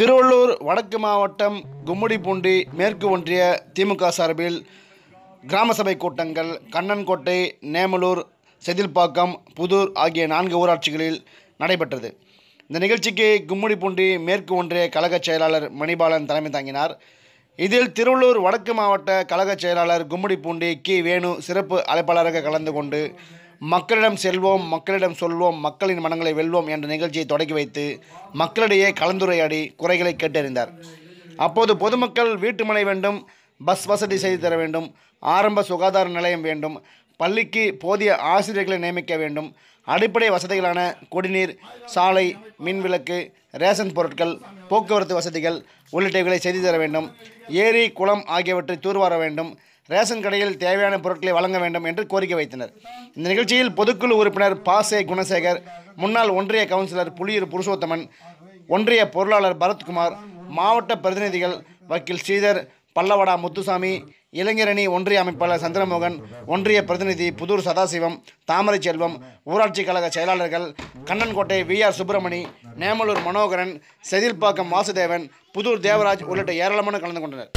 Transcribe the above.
திருவள்ளூர் வடக்கு மாவட்டம் கும்முடிப்பூண்டி மேற்கு ஒன்றிய திமுக சார்பில் கிராம சபை கூட்டங்கள் கண்ணன்கோட்டை நேமலூர் செதில்பாக்கம் புதூர் ஆகிய நான்கு ஊராட்சிகளில் நடைபெற்றது. இந்த நிகழ்ச்சிக்கு கும்முடிப்பூண்டி மேற்கு ஒன்றிய கழக செயலாளர் மணிபாலன் தலைமை தாங்கினார். இதில் திருவள்ளூர் வடக்கு மாவட்ட கழக செயலாளர் கும்முடிப்பூண்டி கி. வேணு சிறப்பு அழைப்பாளராக கலந்து கொண்டு மக்களிடம் செல்வோம் மக்களிடம் சொல்வோம் மக்களின் மனங்களை வெல்வோம் என்ற நிகழ்ச்சியை தொடங்கி வைத்து மக்களிடையே கலந்துரையாடி குறைகளை கேட்டறிந்தார். அப்போது பொதுமக்கள் வீட்டு மனை வேண்டும் பஸ் வசதி செய்து தர வேண்டும் ஆரம்ப சுகாதார நிலையம் வேண்டும் பள்ளிக்கு போதிய ஆசிரியர்களை நியமிக்க வேண்டும் அடிப்படை வசதிகளான குடிநீர் சாலை மின்விளக்கு ரேஷன் பொருட்கள் போக்குவரத்து வசதிகள் உள்ளிட்டவைகளை செய்து தர வேண்டும் ஏரி குளம் ஆகியவற்றை தூர்வார வேண்டும் ரேஷன் கடையில் தேவையான பொருட்களை வழங்க வேண்டும் என்று கோரிக்கை வைத்தனர். இந்த நிகழ்ச்சியில் பொதுக்குழு உறுப்பினர் பாசே குணசேகர் முன்னாள் ஒன்றிய கவுன்சிலர் புலியூர் புருஷோத்தமன் ஒன்றிய பொருளாளர் பரத்குமார் மாவட்ட பிரதிநிதிகள் வக்கீல் ஸ்ரீதர் பல்லவடா முத்துசாமி இளைஞரணி ஒன்றிய அமைப்பாளர் சந்திரமோகன் ஒன்றிய பிரதிநிதி புதூர் சதாசிவம் தாமரை செல்வம் ஊராட்சி கழக செயலாளர்கள் கண்ணன்கோட்டை வி. ஆர். சுப்பிரமணி நேமலூர் மனோகரன் செதில்பாக்கம் வாசுதேவன் புதூர் தேவராஜ் உள்ளிட்ட ஏராளமான கலந்து கொண்டனர்.